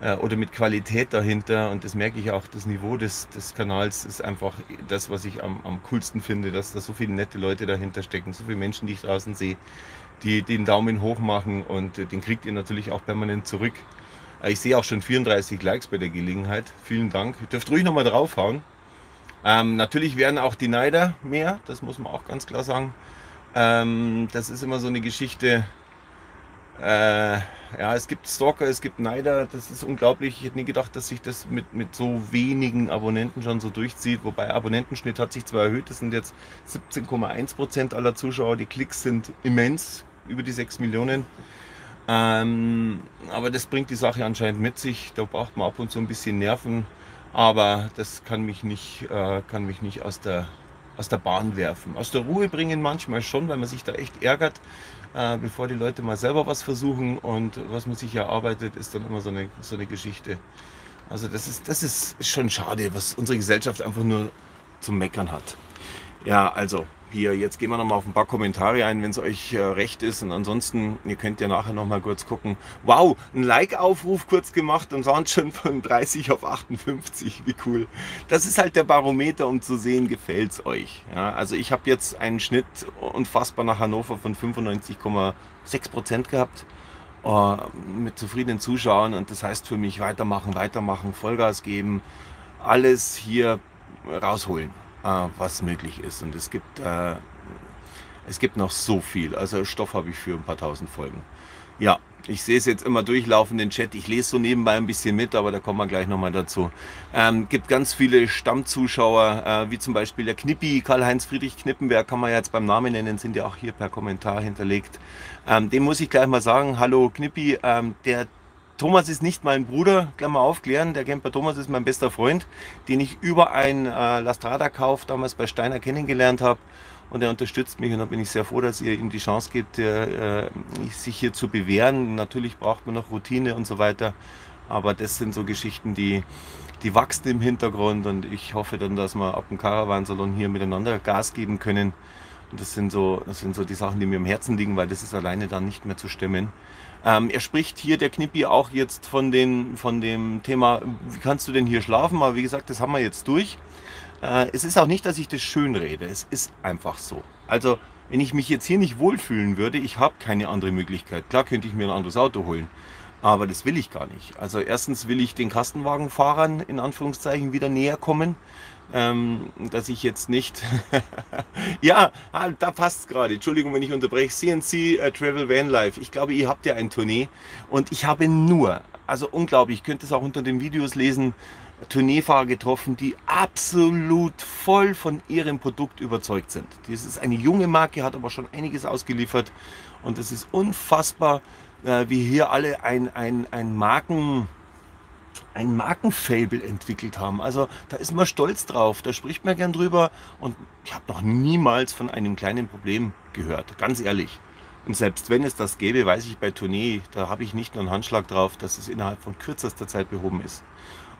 äh, oder mit Qualität dahinter. Und das merke ich auch, das Niveau des, des Kanals ist einfach das, was ich am, am coolsten finde, dass da so viele nette Leute dahinter stecken, so viele Menschen, die ich draußen sehe, die den Daumen hoch machen und äh, den kriegt ihr natürlich auch permanent zurück. Äh, ich sehe auch schon 34 Likes bei der Gelegenheit. Vielen Dank. Ihr dürft ruhig nochmal draufhauen. Ähm, natürlich werden auch die Neider mehr, das muss man auch ganz klar sagen. Ähm, das ist immer so eine Geschichte. Äh, ja, es gibt Stalker, es gibt Neider, das ist unglaublich. Ich hätte nie gedacht, dass sich das mit, mit so wenigen Abonnenten schon so durchzieht. Wobei Abonnentenschnitt hat sich zwar erhöht, das sind jetzt 17,1 Prozent aller Zuschauer. Die Klicks sind immens, über die 6 Millionen. Ähm, aber das bringt die Sache anscheinend mit sich. Da braucht man ab und zu ein bisschen Nerven. Aber das kann mich nicht, äh, kann mich nicht aus, der, aus der Bahn werfen. Aus der Ruhe bringen manchmal schon, weil man sich da echt ärgert. Äh, bevor die Leute mal selber was versuchen. Und was man sich erarbeitet, ist dann immer so eine, so eine Geschichte. Also das ist, das ist schon schade, was unsere Gesellschaft einfach nur zum Meckern hat. Ja, also hier, jetzt gehen wir noch mal auf ein paar Kommentare ein, wenn es euch äh, recht ist. Und ansonsten, ihr könnt ja nachher noch mal kurz gucken. Wow, ein Like-Aufruf kurz gemacht und waren schon von 30 auf 58. Wie cool. Das ist halt der Barometer, um zu sehen, gefällt es euch. Ja, also ich habe jetzt einen Schnitt unfassbar nach Hannover von 95,6 Prozent gehabt. Uh, mit zufriedenen Zuschauern und das heißt für mich weitermachen, weitermachen, Vollgas geben, alles hier rausholen. Äh, was möglich ist. Und es gibt, äh, es gibt noch so viel. Also Stoff habe ich für ein paar tausend Folgen. Ja, ich sehe es jetzt immer durchlaufen, den Chat. Ich lese so nebenbei ein bisschen mit, aber da kommen wir gleich nochmal dazu. Ähm, gibt ganz viele Stammzuschauer, äh, wie zum Beispiel der Knippi, Karl-Heinz Friedrich Knippenberg, kann man ja jetzt beim Namen nennen, sind ja auch hier per Kommentar hinterlegt. Ähm, dem muss ich gleich mal sagen, hallo Knippi, ähm, der Thomas ist nicht mein Bruder, Klammer aufklären. Der Camper Thomas ist mein bester Freund, den ich über einen äh, Lastrada-Kauf damals bei Steiner kennengelernt habe. Und er unterstützt mich und da bin ich sehr froh, dass ihr ihm die Chance gibt, äh, sich hier zu bewähren. Natürlich braucht man noch Routine und so weiter. Aber das sind so Geschichten, die, die wachsen im Hintergrund und ich hoffe dann, dass wir ab dem Caravansalon hier miteinander Gas geben können. Und das sind so, das sind so die Sachen, die mir am Herzen liegen, weil das ist alleine dann nicht mehr zu stemmen. Ähm, er spricht hier, der Knippi, auch jetzt von, den, von dem Thema, wie kannst du denn hier schlafen? Aber wie gesagt, das haben wir jetzt durch. Äh, es ist auch nicht, dass ich das schön rede. Es ist einfach so. Also, wenn ich mich jetzt hier nicht wohlfühlen würde, ich habe keine andere Möglichkeit. Klar könnte ich mir ein anderes Auto holen. Aber das will ich gar nicht. Also erstens will ich den Kastenwagenfahrern in Anführungszeichen wieder näher kommen ähm, dass ich jetzt nicht. ja, ah, da passt gerade. Entschuldigung, wenn ich unterbreche. CNC äh, Travel Van Life. Ich glaube, ihr habt ja ein Tournee und ich habe nur, also unglaublich, ich könnte es auch unter den Videos lesen, Tourneefahrer getroffen, die absolut voll von ihrem Produkt überzeugt sind. Das ist eine junge Marke, hat aber schon einiges ausgeliefert und es ist unfassbar, äh, wie hier alle ein, ein, ein Marken ein Markenfable entwickelt haben. Also da ist man stolz drauf, da spricht man gern drüber und ich habe noch niemals von einem kleinen Problem gehört, ganz ehrlich. Und selbst wenn es das gäbe, weiß ich bei Tournee, da habe ich nicht nur einen Handschlag drauf, dass es innerhalb von kürzester Zeit behoben ist.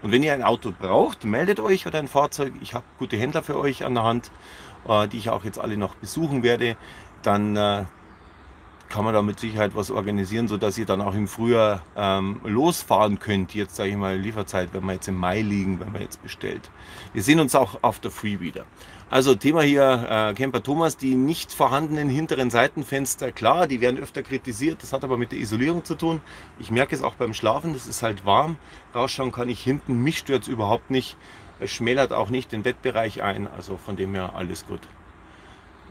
Und wenn ihr ein Auto braucht, meldet euch oder ein Fahrzeug. Ich habe gute Händler für euch an der Hand, äh, die ich auch jetzt alle noch besuchen werde. Dann äh, kann man da mit Sicherheit was organisieren, sodass ihr dann auch im Frühjahr ähm, losfahren könnt. Jetzt sage ich mal Lieferzeit, wenn wir jetzt im Mai liegen, wenn man jetzt bestellt. Wir sehen uns auch auf der Free wieder. Also Thema hier äh, Camper Thomas, die nicht vorhandenen hinteren Seitenfenster, klar, die werden öfter kritisiert, das hat aber mit der Isolierung zu tun. Ich merke es auch beim Schlafen, das ist halt warm. Rausschauen kann ich hinten, mich stört es überhaupt nicht. Es schmälert auch nicht den Bettbereich ein, also von dem her alles gut.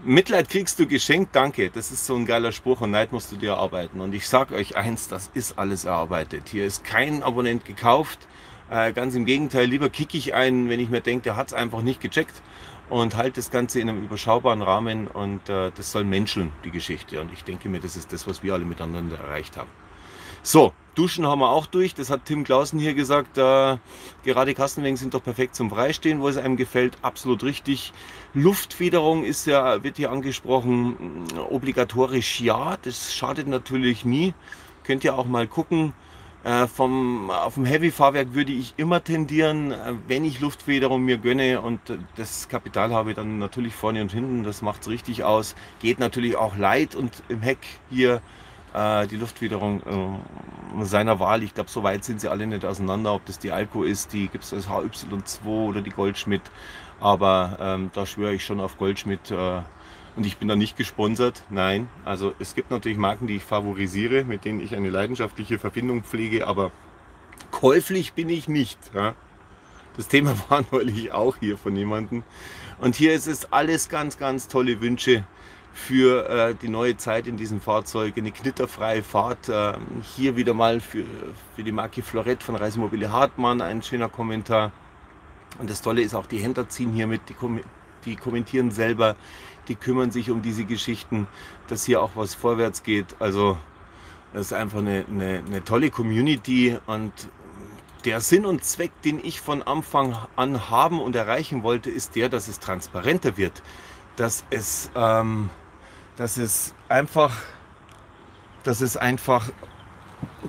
Mitleid kriegst du geschenkt, danke. Das ist so ein geiler Spruch und Neid musst du dir erarbeiten. Und ich sag euch eins, das ist alles erarbeitet. Hier ist kein Abonnent gekauft. Äh, ganz im Gegenteil, lieber kicke ich einen, wenn ich mir denke, der hat es einfach nicht gecheckt und halte das Ganze in einem überschaubaren Rahmen und äh, das soll menscheln, die Geschichte. Und ich denke mir, das ist das, was wir alle miteinander erreicht haben. So, Duschen haben wir auch durch. Das hat Tim Clausen hier gesagt. Äh, gerade Kastenwänge sind doch perfekt zum Freistehen, wo es einem gefällt. Absolut richtig. Luftfederung ist ja, wird hier angesprochen. Obligatorisch ja. Das schadet natürlich nie. Könnt ihr auch mal gucken. Äh, vom, auf dem Heavy-Fahrwerk würde ich immer tendieren, äh, wenn ich Luftfederung mir gönne und das Kapital habe, dann natürlich vorne und hinten, das macht es richtig aus. Geht natürlich auch light und im Heck hier äh, die Luftfederung äh, seiner Wahl. Ich glaube, so weit sind sie alle nicht auseinander, ob das die Alco ist, die gibt es als HY2 oder die Goldschmidt. Aber ähm, da schwöre ich schon auf Goldschmidt. Äh, und ich bin da nicht gesponsert. Nein, also es gibt natürlich Marken, die ich favorisiere, mit denen ich eine leidenschaftliche Verbindung pflege, aber käuflich bin ich nicht. Ja? Das Thema war neulich auch hier von jemandem. Und hier ist es alles ganz, ganz tolle Wünsche für äh, die neue Zeit in diesem Fahrzeug. Eine knitterfreie Fahrt. Äh, hier wieder mal für, für die Marke Florett von Reisemobile Hartmann ein schöner Kommentar. Und das Tolle ist auch, die Händler ziehen hier mit, die, kom die kommentieren selber, die kümmern sich um diese Geschichten, dass hier auch was vorwärts geht. Also das ist einfach eine, eine, eine tolle Community und der Sinn und Zweck, den ich von Anfang an haben und erreichen wollte, ist der, dass es transparenter wird, dass es ähm, dass es einfach dass es einfach,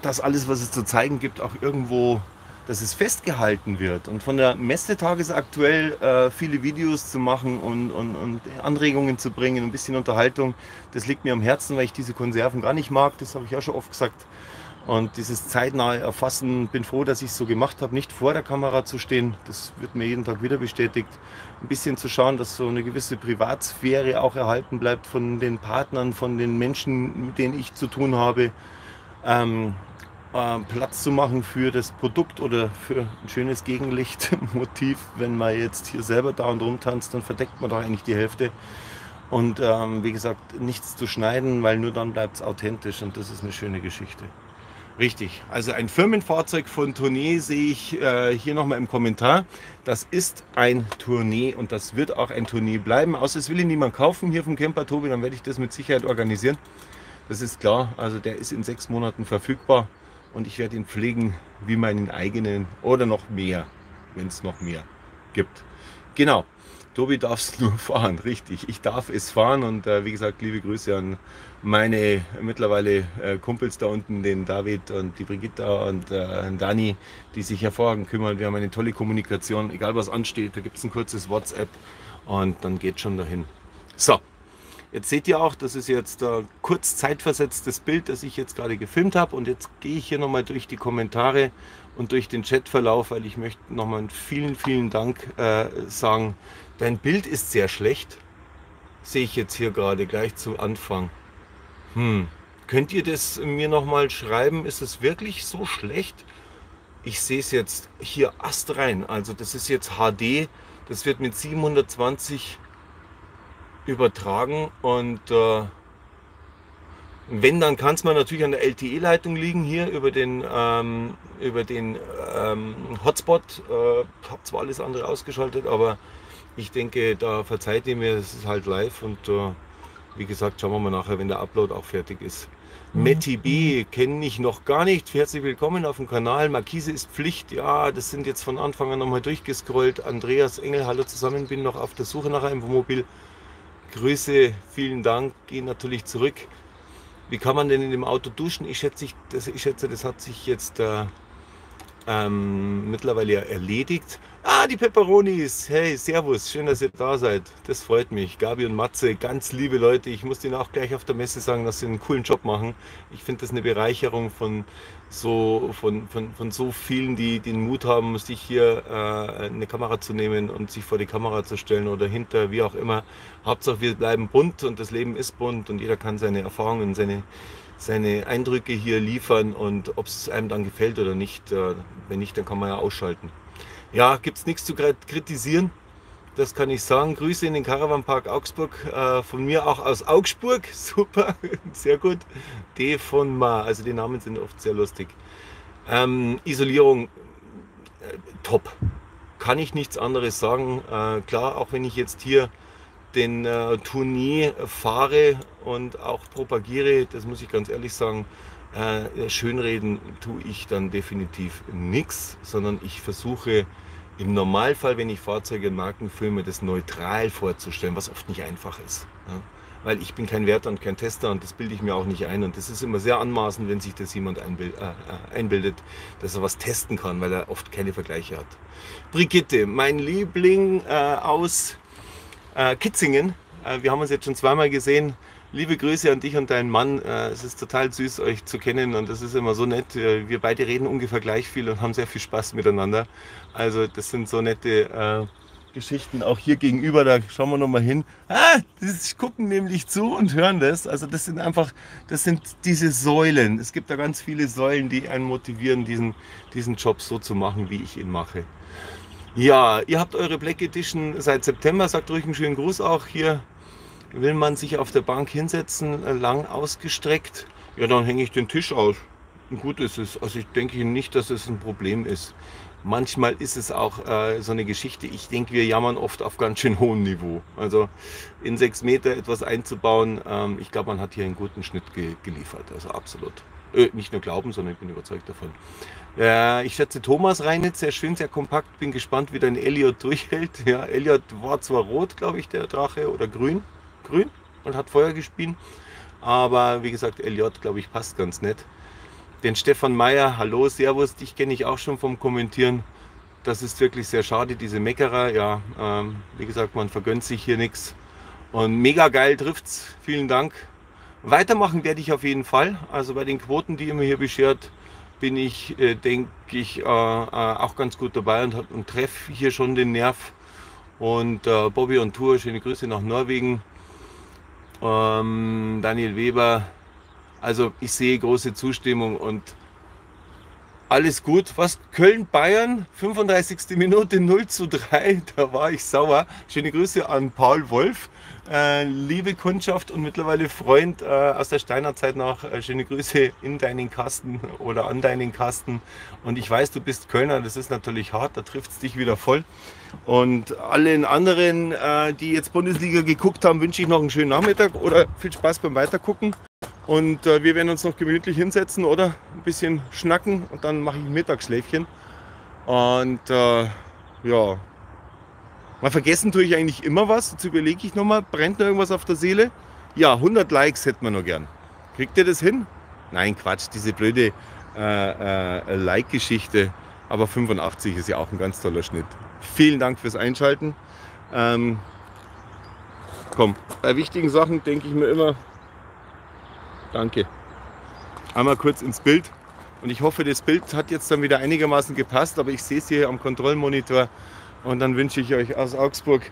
dass alles, was es zu zeigen gibt, auch irgendwo, dass es festgehalten wird. Und von der Messe tagesaktuell äh, viele Videos zu machen und, und, und Anregungen zu bringen, ein bisschen Unterhaltung, das liegt mir am Herzen, weil ich diese Konserven gar nicht mag. Das habe ich auch schon oft gesagt. Und dieses zeitnahe Erfassen, bin froh, dass ich es so gemacht habe, nicht vor der Kamera zu stehen. Das wird mir jeden Tag wieder bestätigt. Ein bisschen zu schauen, dass so eine gewisse Privatsphäre auch erhalten bleibt von den Partnern, von den Menschen, mit denen ich zu tun habe. Ähm, äh, Platz zu machen für das Produkt oder für ein schönes Gegenlichtmotiv. Wenn man jetzt hier selber da und rumtanzt, dann verdeckt man doch eigentlich die Hälfte. Und ähm, wie gesagt, nichts zu schneiden, weil nur dann bleibt es authentisch und das ist eine schöne Geschichte. Richtig, also ein Firmenfahrzeug von Tournee sehe ich äh, hier nochmal im Kommentar. Das ist ein Tournee und das wird auch ein Tournee bleiben. Außer es will ihn niemand kaufen hier vom Camper Tobi, dann werde ich das mit Sicherheit organisieren. Das ist klar, also der ist in sechs Monaten verfügbar und ich werde ihn pflegen wie meinen eigenen oder noch mehr, wenn es noch mehr gibt. Genau, Tobi darf es nur fahren, richtig. Ich darf es fahren und äh, wie gesagt, liebe Grüße an meine mittlerweile äh, Kumpels da unten, den David und die Brigitta und äh, Dani, die sich hervorragend kümmern. Wir haben eine tolle Kommunikation, egal was ansteht, da gibt es ein kurzes WhatsApp und dann geht schon dahin. So, jetzt seht ihr auch, das ist jetzt ein kurz zeitversetztes Bild, das ich jetzt gerade gefilmt habe und jetzt gehe ich hier nochmal durch die Kommentare und durch den Chatverlauf, weil ich möchte nochmal vielen, vielen Dank äh, sagen. Dein Bild ist sehr schlecht, sehe ich jetzt hier gerade gleich zu Anfang. Hm. Könnt ihr das mir nochmal schreiben? Ist es wirklich so schlecht? Ich sehe es jetzt hier astrein. Also das ist jetzt HD. Das wird mit 720 übertragen und äh, wenn, dann kann es mal natürlich an der LTE-Leitung liegen hier über den, ähm, über den ähm, Hotspot. Äh, habe zwar alles andere ausgeschaltet, aber ich denke, da verzeiht ihr mir, es ist halt live und äh, wie gesagt, schauen wir mal nachher, wenn der Upload auch fertig ist. Mhm. Meti B kenne ich noch gar nicht. Herzlich willkommen auf dem Kanal. Markise ist Pflicht. Ja, das sind jetzt von Anfang an nochmal durchgescrollt. Andreas Engel, hallo zusammen, bin noch auf der Suche nach einem Wohnmobil. Grüße, vielen Dank, gehen natürlich zurück. Wie kann man denn in dem Auto duschen? Ich schätze, das, ich schätze, das hat sich jetzt äh, ähm, mittlerweile erledigt. Ah, die Peperonis. Hey, Servus. Schön, dass ihr da seid. Das freut mich. Gabi und Matze, ganz liebe Leute. Ich muss denen auch gleich auf der Messe sagen, dass sie einen coolen Job machen. Ich finde das eine Bereicherung von so, von, von, von so vielen, die den Mut haben, sich hier äh, eine Kamera zu nehmen und sich vor die Kamera zu stellen oder hinter, wie auch immer. Hauptsache, wir bleiben bunt und das Leben ist bunt und jeder kann seine Erfahrungen, seine seine Eindrücke hier liefern und ob es einem dann gefällt oder nicht. Äh, wenn nicht, dann kann man ja ausschalten. Ja, gibt es nichts zu kritisieren. Das kann ich sagen. Grüße in den Caravanpark Augsburg. Äh, von mir auch aus Augsburg. Super, sehr gut. D von Ma. Also die Namen sind oft sehr lustig. Ähm, Isolierung, äh, top. Kann ich nichts anderes sagen. Äh, klar, auch wenn ich jetzt hier den äh, Tournee fahre und auch propagiere, das muss ich ganz ehrlich sagen, äh, schönreden tue ich dann definitiv nichts, sondern ich versuche im Normalfall, wenn ich Fahrzeuge und Marken filme, das neutral vorzustellen, was oft nicht einfach ist. Ja? Weil ich bin kein Wärter und kein Tester und das bilde ich mir auch nicht ein. Und das ist immer sehr anmaßend, wenn sich das jemand einbild, äh, äh, einbildet, dass er was testen kann, weil er oft keine Vergleiche hat. Brigitte, mein Liebling äh, aus äh, Kitzingen. Äh, wir haben uns jetzt schon zweimal gesehen. Liebe Grüße an dich und deinen Mann. Äh, es ist total süß, euch zu kennen und es ist immer so nett. Äh, wir beide reden ungefähr gleich viel und haben sehr viel Spaß miteinander. Also das sind so nette äh, Geschichten. Auch hier gegenüber, da schauen wir nochmal hin. Ah, das gucken nämlich zu und hören das. Also das sind einfach, das sind diese Säulen. Es gibt da ganz viele Säulen, die einen motivieren, diesen, diesen Job so zu machen, wie ich ihn mache. Ja, ihr habt eure Black Edition seit September. Sagt ruhig einen schönen Gruß auch hier Will man sich auf der Bank hinsetzen, äh, lang ausgestreckt, ja, dann hänge ich den Tisch aus. gut ist es. Also ich denke nicht, dass es ein Problem ist. Manchmal ist es auch äh, so eine Geschichte. Ich denke, wir jammern oft auf ganz schön hohem Niveau. Also in sechs Meter etwas einzubauen, ähm, ich glaube, man hat hier einen guten Schnitt ge geliefert. Also absolut. Äh, nicht nur glauben, sondern ich bin überzeugt davon. Äh, ich schätze Thomas Reinitz, sehr schön, sehr kompakt. Bin gespannt, wie dein Elliot durchhält. Ja, Elliot war zwar rot, glaube ich, der Drache, oder grün grün und hat Feuer gespielt. Aber wie gesagt, LJ, glaube ich, passt ganz nett. Den Stefan Meyer, hallo, Servus, dich kenne ich auch schon vom Kommentieren. Das ist wirklich sehr schade, diese Meckerer. Ja, ähm, wie gesagt, man vergönnt sich hier nichts. Und mega geil trifft's. Vielen Dank. Weitermachen werde ich auf jeden Fall. Also bei den Quoten, die ihr mir hier beschert, bin ich, äh, denke ich, äh, äh, auch ganz gut dabei und, und treffe hier schon den Nerv. Und äh, Bobby und Tour, schöne Grüße nach Norwegen. Ähm, Daniel Weber, also ich sehe große Zustimmung und alles gut. Was? Köln-Bayern, 35. Minute 0 zu 3, da war ich sauer. Schöne Grüße an Paul Wolf. Äh, liebe Kundschaft und mittlerweile Freund äh, aus der Steinerzeit noch, äh, schöne Grüße in deinen Kasten oder an deinen Kasten. Und ich weiß, du bist Kölner, das ist natürlich hart, da trifft es dich wieder voll. Und allen anderen, äh, die jetzt Bundesliga geguckt haben, wünsche ich noch einen schönen Nachmittag oder viel Spaß beim Weitergucken. Und äh, wir werden uns noch gemütlich hinsetzen oder ein bisschen schnacken und dann mache ich ein Mittagsschläfchen. Und ja, Mal vergessen tue ich eigentlich immer was. Jetzt überlege ich nochmal, brennt noch irgendwas auf der Seele? Ja, 100 Likes hätten wir noch gern. Kriegt ihr das hin? Nein, Quatsch, diese blöde äh, äh, Like-Geschichte. Aber 85 ist ja auch ein ganz toller Schnitt. Vielen Dank fürs Einschalten. Ähm, komm, bei wichtigen Sachen denke ich mir immer, danke. Einmal kurz ins Bild. Und ich hoffe, das Bild hat jetzt dann wieder einigermaßen gepasst, aber ich sehe es hier am Kontrollmonitor. Und dann wünsche ich euch aus Augsburg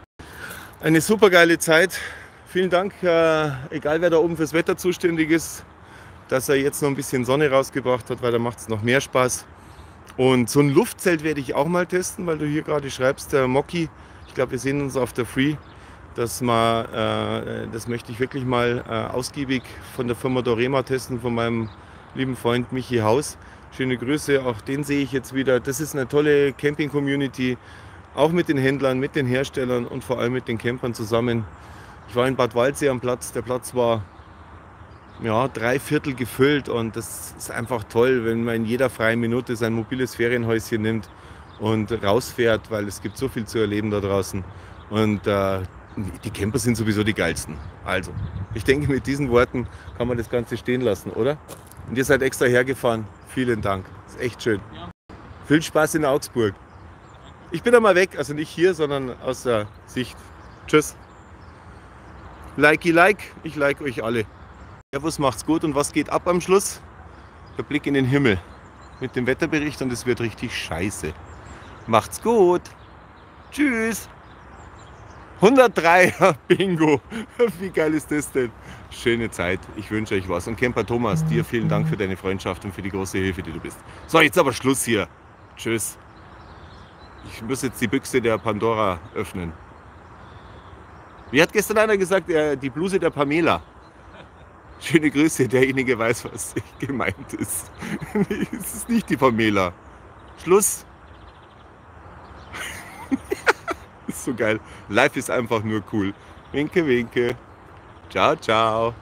eine super geile Zeit. Vielen Dank, äh, egal wer da oben fürs Wetter zuständig ist, dass er jetzt noch ein bisschen Sonne rausgebracht hat, weil da macht es noch mehr Spaß. Und so ein Luftzelt werde ich auch mal testen, weil du hier gerade schreibst, der Moki. Ich glaube, wir sehen uns auf der Free. Das, mal, äh, das möchte ich wirklich mal äh, ausgiebig von der Firma Dorema testen, von meinem lieben Freund Michi Haus. Schöne Grüße, auch den sehe ich jetzt wieder. Das ist eine tolle Camping-Community auch mit den Händlern, mit den Herstellern und vor allem mit den Campern zusammen. Ich war in Bad Waldsee am Platz. Der Platz war ja, drei Viertel gefüllt und das ist einfach toll, wenn man in jeder freien Minute sein mobiles Ferienhäuschen nimmt und rausfährt, weil es gibt so viel zu erleben da draußen. Und äh, die Camper sind sowieso die geilsten. Also, ich denke, mit diesen Worten kann man das Ganze stehen lassen, oder? Und ihr seid extra hergefahren. Vielen Dank. Ist echt schön. Ja. Viel Spaß in Augsburg. Ich bin einmal weg, also nicht hier, sondern aus der Sicht. Tschüss. Likey like, ich like euch alle. Servus, macht's gut und was geht ab am Schluss? Der Blick in den Himmel mit dem Wetterbericht und es wird richtig scheiße. Macht's gut. Tschüss. 103 Bingo. Wie geil ist das denn? Schöne Zeit. Ich wünsche euch was. Und Camper Thomas, dir vielen Dank für deine Freundschaft und für die große Hilfe, die du bist. So, jetzt aber Schluss hier. Tschüss. Ich muss jetzt die Büchse der Pandora öffnen. Wie hat gestern einer gesagt, die Bluse der Pamela? Schöne Grüße, derjenige weiß, was gemeint ist. es ist nicht die Pamela. Schluss. ist so geil. Life ist einfach nur cool. Winke, winke. Ciao, ciao.